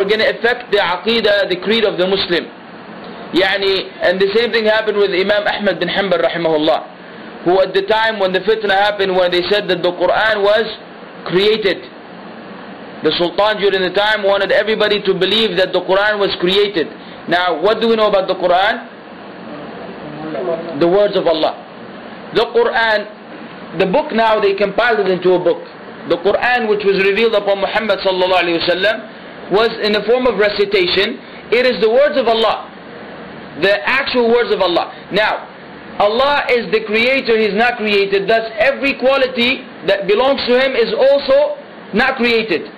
are going to affect the aqidah, the creed of the Muslim. Yani, and the same thing happened with Imam Ahmad bin Hanbal rahimahullah, who at the time when the fitna happened, when they said that the Quran was created, the Sultan during the time wanted everybody to believe that the Quran was created. Now, what do we know about the Quran? The words of Allah. The Quran, the book now, they compiled it into a book. The Quran which was revealed upon Muhammad sallallahu alayhi wasallam was in the form of recitation. It is the words of Allah. The actual words of Allah. Now, Allah is the creator, He's not created. Thus, every quality that belongs to Him is also not created.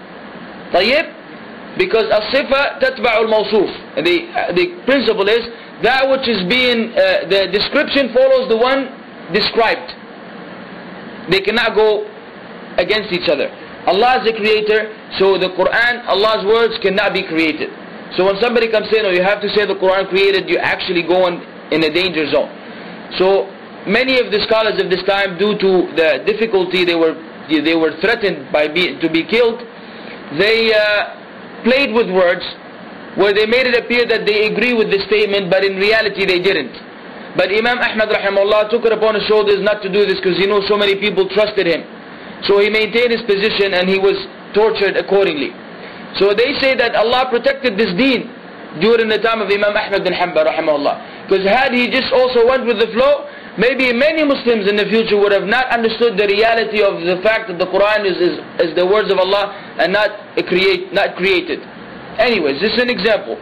طيب? Because as-sifa tatba'u al-mawsuf. The, the principle is that which is being, uh, the description follows the one described. They cannot go against each other. Allah is the creator, so the Quran, Allah's words cannot be created. So when somebody comes in, or you have to say the Quran created, you actually go in, in a danger zone. So many of the scholars of this time, due to the difficulty, they were they were threatened by be, to be killed. They uh, played with words where they made it appear that they agree with the statement, but in reality they didn't. But Imam Ahmad rahimahullah took it upon his shoulders not to do this because he knows so many people trusted him. So he maintained his position and he was tortured accordingly. So they say that Allah protected this deen during the time of Imam Ahmad bin Hanbal rahimahullah. Because had he just also went with the flow, maybe many Muslims in the future would have not understood the reality of the fact that the Quran is, is, is the words of Allah and not, create, not created. Anyways, this is an example.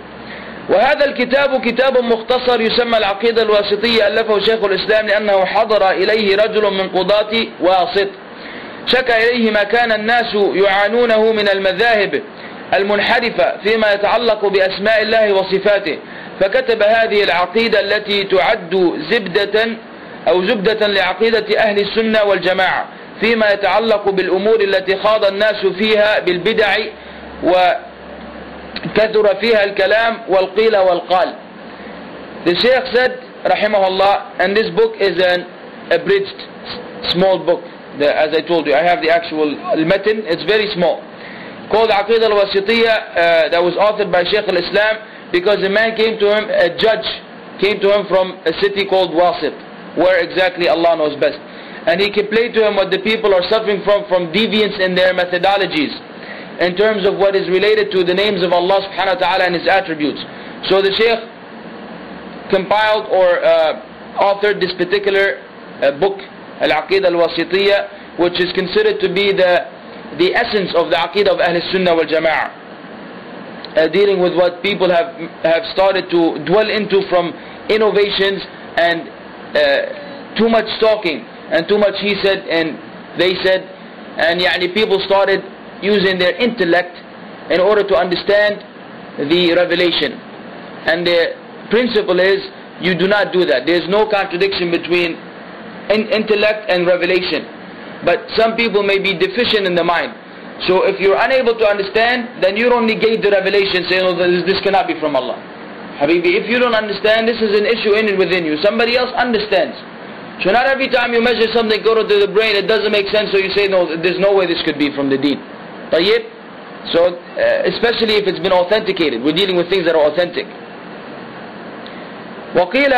وهذا الكتاب كتاب مختصر يسمى العقيدة الواسطية ألفه شيخ الإسلام لأنه حضر إليه رجل من قضاة واسط شكى إليه ما كان الناس يعانونه من المذاهب المنحرفة فيما يتعلق بأسماء الله وصفاته. فكتب هذه العقيدة التي تعد زبدة أو زبدة لعقيدة أهل السنة والجماعة فيما يتعلق بالأمور التي خاض الناس فيها بالبدع وكثر فيها الكلام والقيل والقال. The Shaykh said rahimahullah and this book is an abridged small book. The, as I told you I have the actual al-matin it's very small. Called Aqidah al-Wasitiyya uh, that was authored by Sheikh al-Islam because a man came to him a judge came to him from a city called Wasit where exactly Allah knows best. And he complained to him what the people are suffering from from deviance in their methodologies in terms of what is related to the names of Allah subhanahu wa ta'ala and his attributes. So the Sheikh compiled or uh, authored this particular uh, book Al-Aqidah Al-Wasitiyya which is considered to be the the essence of the Aqidah of Ahl Sunnah wal Jama'ah uh, dealing with what people have have started to dwell into from innovations and uh, too much talking and too much he said and they said. And yani people started using their intellect in order to understand the revelation. And the principle is you do not do that. There's no contradiction between in intellect and revelation but some people may be deficient in the mind so if you're unable to understand then you don't negate the revelation saying oh, this, this cannot be from Allah Habibi if you don't understand this is an issue in and within you somebody else understands so not every time you measure something go to the brain it doesn't make sense so you say no there's no way this could be from the deen طيب so uh, especially if it's been authenticated we're dealing with things that are authentic وقيل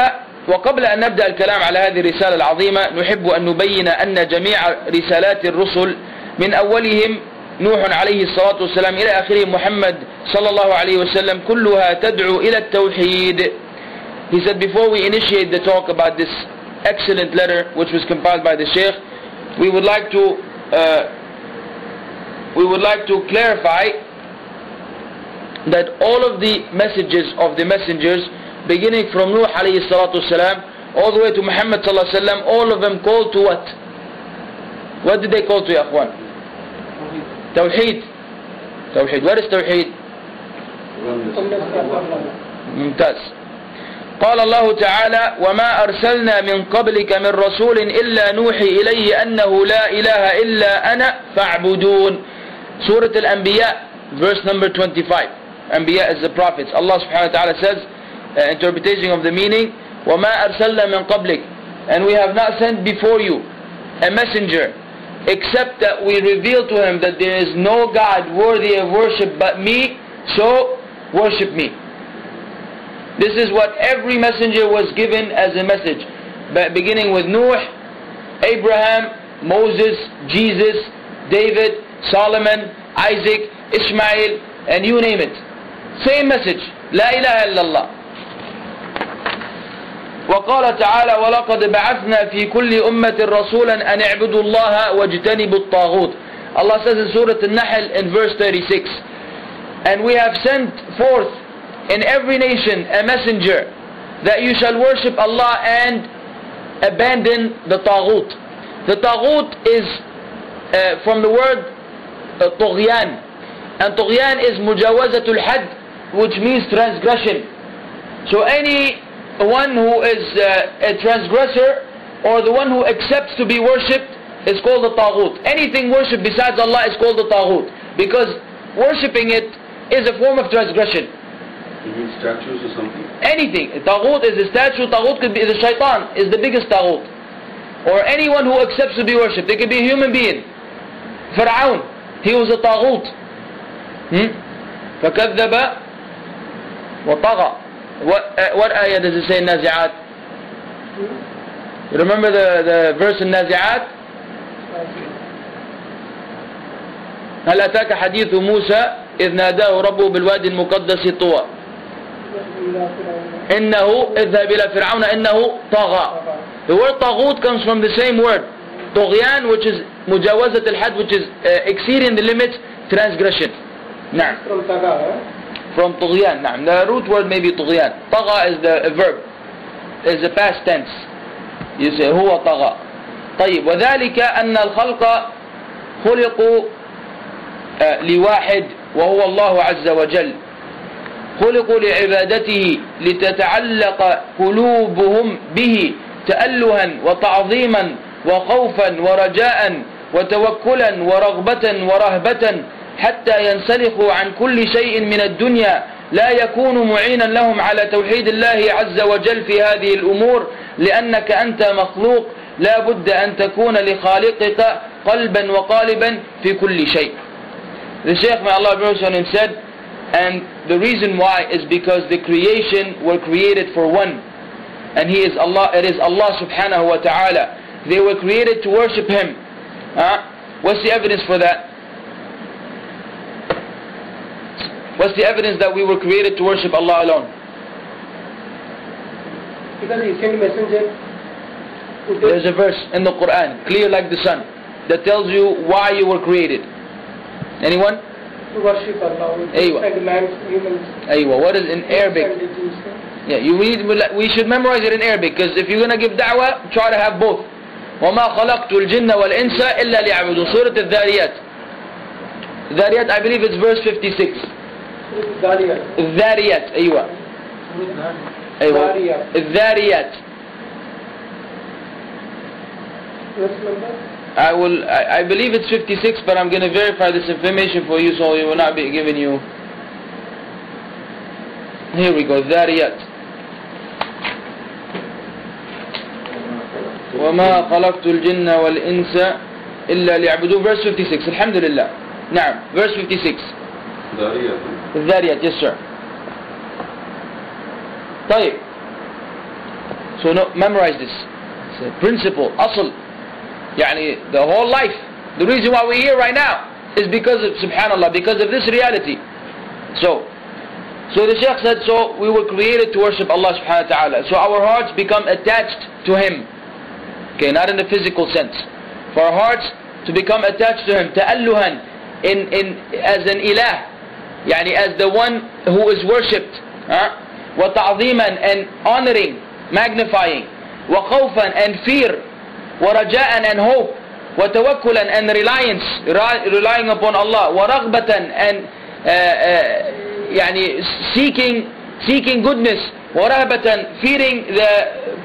وقبل أن نبدأ الكلام على هذه الرسالة العظيمة نحب أن نبين أن جميع رسالات الرسل من أولهم نوح عليه الصلاة والسلام إلى آخرهم محمد صلى الله عليه وسلم كلها تدعو إلى التوحيد He said before we initiate the talk about this excellent letter which was compiled by the Sheikh we would like to uh, we would like to clarify that all of the messages of the messengers beginning from Nuh alayhi salatu salam all the way to Muhammad sallallahu alayhi wasallam all of them called to what what did they call to ya akhwan توحيد توحيد what is توحيد ممتاز قال الله تعالى وما أرسلنا من قبلك من رسول إلا نوحي إليه أنه لا إله إلا أنا فاعبدون سورة الأنبياء verse number 25 أنبياء is the prophets Allah subhanahu wa ta'ala says uh, interpretation of the meaning وما أرسلنا من قبلك and we have not sent before you a messenger except that we reveal to him that there is no God worthy of worship but me so worship me. This is what every messenger was given as a message. But beginning with Nuh, Abraham, Moses, Jesus, David, Solomon, Isaac, Ishmael, and you name it. Same message. لا إله إلا الله. وقال تعالى ولقد بعثنا في كل أمة رسولا أن اعبدوا الله واجتنبوا الطاغوت Allah says in Surah An-Nahl in verse 36 And we have sent forth in every nation a messenger that you shall worship Allah and abandon the taghut. The taghut is uh, from the word uh, tughyan and tughyan is mujawazatul had which means transgression. So any one who is uh, a transgressor or the one who accepts to be worshipped is called the taghut. Anything worshipped besides Allah is called the taghut because worshipping it is a form of transgression. You mean statues or something? Anything. Taghut is a statue, taghut could be the shaitan is the biggest taghut. Or anyone who accepts to be worshipped. It could be a human being. Fir'aun, he was a taghut. Hmm? فكذب وطغى. What, uh, ayah does it say in Nazi'at? You remember the, the verse in Nazi'at? هل أتاك حديث موسى إذ ناداه ربه بالوادي المقدس طوى إنه اذهب إلى فرعون إنه طغى The word طاغوت comes from the same word طغيان which is مجاوزة الحد which is uh, exceeding the limit transgression نعم From طغيان. نعم. The root word may be طغيان. طغى is the verb. Is the past tense. You say هو طغى. طيب. وذلك أن الخلق خلقوا آه، لواحد وهو الله عز وجل. خلقوا لعبادته لتتعلق قلوبهم به تألها وتعظيما وخوفا ورجاء وتوكلا ورغبة ورهبة حتى ينسلخوا عن كل شيء من الدنيا لا يكون معينا لهم على توحيد الله عز وجل في هذه الأمور لأنك أنت مخلوق لا بد أن تكون لخالقك قلبا وقالبا في كل شيء The Shaykh, may Allah be him, said, and the reason why is because the creation were created for one. And he is Allah, it is Allah subhanahu wa ta'ala. They were created to worship Him. Huh? What's the evidence for that? What's the evidence that we were created to worship Allah alone? Because he sent messenger who There's did a verse in the Quran, clear like the sun, that tells you why you were created. Anyone? to worship Allah. with Aywa. And man, humans. Aywa, what is in Arabic? And the Jews, huh? Yeah, you read, we should memorize it in Arabic because if you're going to give da'wah, try to have both. وَمَا خَلَقْتُ الْجِنَّ وَالْإِنسَ إِلَّا لِيَعْبُدُونَ Surah Al-Dhariyat. Dhariyat, I believe it's verse 56. Dariya. Dhariyat, أيوة. أيوة. Dhariyat. Dhariyat. What's number? I will, I, I believe it's 56, but I'm going to verify this information for you so we will not be giving you. Here we go, Dhariyat. وما خلقت الجن والإنس إلا ليعبدون verse 56 الحمد لله نعم verse 56 Dariyat. الذاريات yes sir طيب so no, memorize this it's a principle أصل يعني the whole life the reason why we're here right now is because of subhanallah because of this reality so so the Shaykh said so we were created to worship Allah subhanahu wa ta'ala so our hearts become attached to him okay not in the physical sense for our hearts to become attached to him ta'alluhan in, in as an ilah يعني as the one who is worshipped huh? وتعظيما and honoring magnifying وخوفا and fear ورجاء and hope وتوكلا and reliance re- relying upon Allah ورغبة and uh, uh, يعني seeking seeking goodness ورهبة fearing the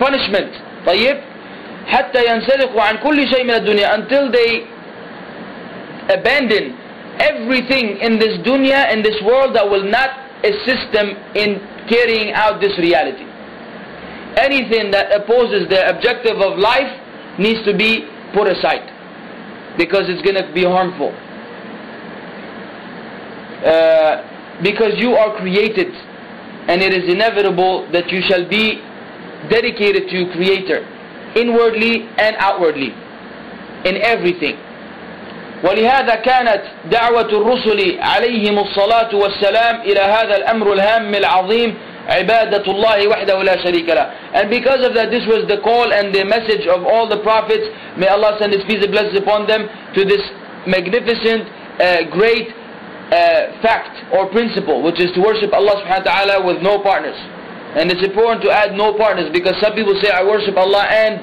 punishment طيب حتى ينسلخوا عن كل شيء من الدنيا until they abandon everything in this dunya in this world that will not assist them in carrying out this reality. Anything that opposes the objective of life needs to be put aside because it's going to be harmful. Uh, because you are created and it is inevitable that you shall be dedicated to your creator inwardly and outwardly in everything ولهذا كانت دعوة الرسل عليهم الصلاة والسلام إلى هذا الأمر الهام العظيم عبادة الله وحده لا شريك له and because of that this was the call and the message of all the prophets may Allah send his peace and blessings upon them to this magnificent uh, great uh, fact or principle which is to worship Allah subhanahu wa ta'ala with no partners and it's important to add no partners because some people say I worship Allah and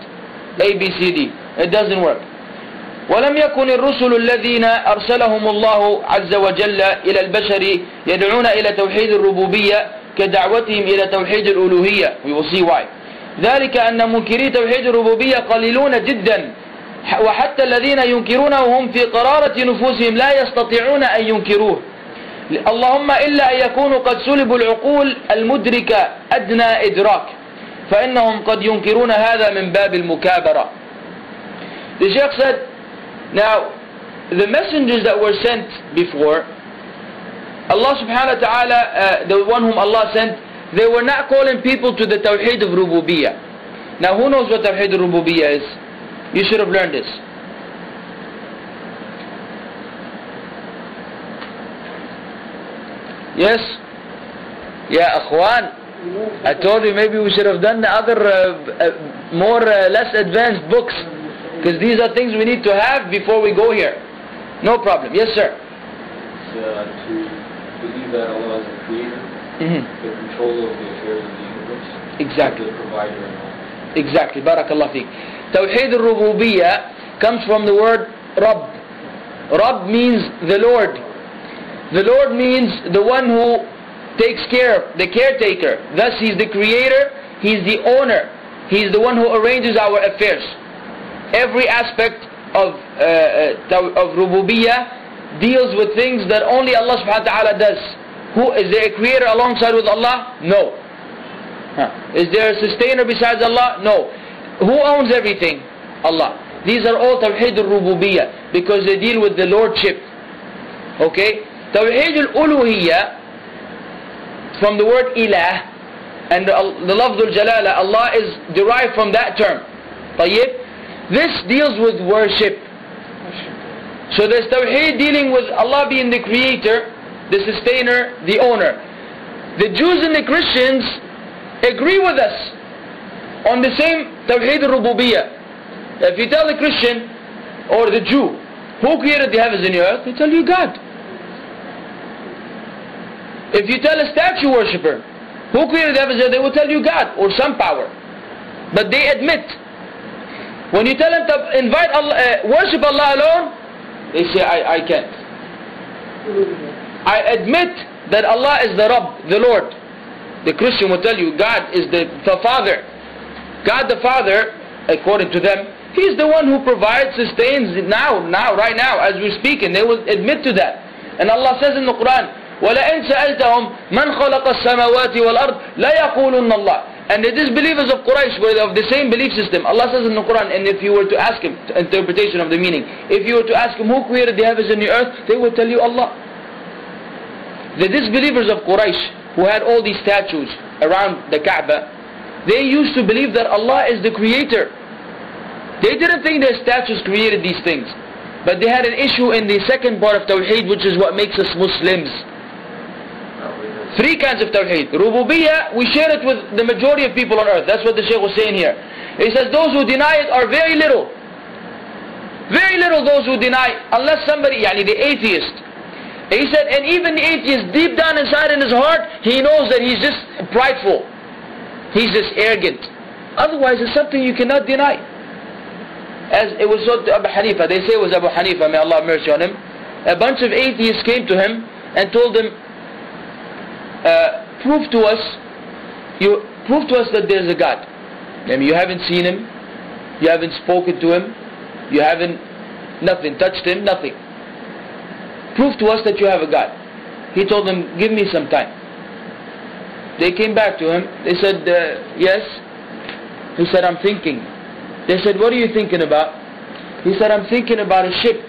A, B, C, D it doesn't work ولم يكن الرسل الذين أرسلهم الله عز وجل إلى البشر يدعون إلى توحيد الربوبية كدعوتهم إلى توحيد الألوهية. Why. ذلك أن منكري توحيد الربوبية قليلون جدا. وحتى الذين ينكرونه هم في قرارة نفوسهم لا يستطيعون أن ينكروه. اللهم إلا أن يكونوا قد سلبوا العقول المدركة أدنى إدراك. فإنهم قد ينكرون هذا من باب المكابرة. The Sheikh said Now, the messengers that were sent before, Allah subhanahu wa ta'ala, uh, the one whom Allah sent, they were not calling people to the Tawheed of Rububiyyah. Now, who knows what Tawheed of Rububiyyah is? You should have learned this. Yes? Yeah, Akhwan. I told you maybe we should have done the other uh, uh, more uh, less advanced books. Because these are things we need to have before we go here. No problem. Yes, sir. It's, uh, to believe that Allah is the creator, hmm the controller of the affairs of the universe, Exactly. the provider and all. Exactly. Barakallah feek. Tawheed al-Rububiyyah comes from the word Rabb. Rabb means the Lord. The Lord means the one who takes care, of, the caretaker. Thus, He's the creator, He's the owner. He's the one who arranges our affairs every aspect of uh, uh of rububiyyah deals with things that only Allah subhanahu wa ta'ala does. Who is there a creator alongside with Allah? No. Huh. Is there a sustainer besides Allah? No. Who owns everything? Allah. These are all Tawheed al-Rububiyyah because they deal with the Lordship. Okay? Tawheed al-Uluhiyyah from the word ilah and the, lafz al-Jalala, Allah is derived from that term. طيب? This deals with worship. So there's Tawheed dealing with Allah being the creator, the sustainer, the owner. The Jews and the Christians agree with us on the same Tawheed al-Rububiyyah. If you tell the Christian or the Jew, who created the heavens and the earth? They tell you God. If you tell a statue worshipper, who created the heavens and earth? They will tell you God or some power. But they admit. When you tell them to invite Allah, uh, worship Allah alone, they say, I, I can't. I admit that Allah is the Rabb, the Lord. The Christian will tell you God is the, the Father. God the Father, according to them, He's the one who provides, sustains now, now, right now, as we're speaking. They will admit to that. And Allah says in the Quran, وَلَئِنْ سَأَلْتَهُمْ مَنْ خَلَقَ السَّمَاوَاتِ وَالْأَرْضِ لَيَقُولُنَّ اللَّهِ and the disbelievers of Quraysh were of the same belief system. Allah says in the Quran, and if you were to ask him, interpretation of the meaning, if you were to ask him who created the heavens and the earth, they would tell you Allah. The disbelievers of Quraysh, who had all these statues around the Kaaba, they used to believe that Allah is the creator. They didn't think their statues created these things. But they had an issue in the second part of Tawheed, which is what makes us Muslims. Three kinds of Tawheed. Rububiyyah, we share it with the majority of people on earth. That's what the Shaykh was saying here. He says those who deny it are very little. Very little those who deny, unless somebody, yani the atheist. He said, and even the atheist, deep down inside in his heart, he knows that he's just prideful. He's just arrogant. Otherwise, it's something you cannot deny. As it was said to Abu Hanifa, they say it was Abu Hanifa, may Allah have mercy on him. A bunch of atheists came to him and told him, uh, prove to us, you prove to us that there's a God. I mean, you haven't seen him, you haven't spoken to him, you haven't nothing, touched him, nothing. Prove to us that you have a God. He told them, give me some time. They came back to him. They said, uh, yes. He said, I'm thinking. They said, what are you thinking about? He said, I'm thinking about a ship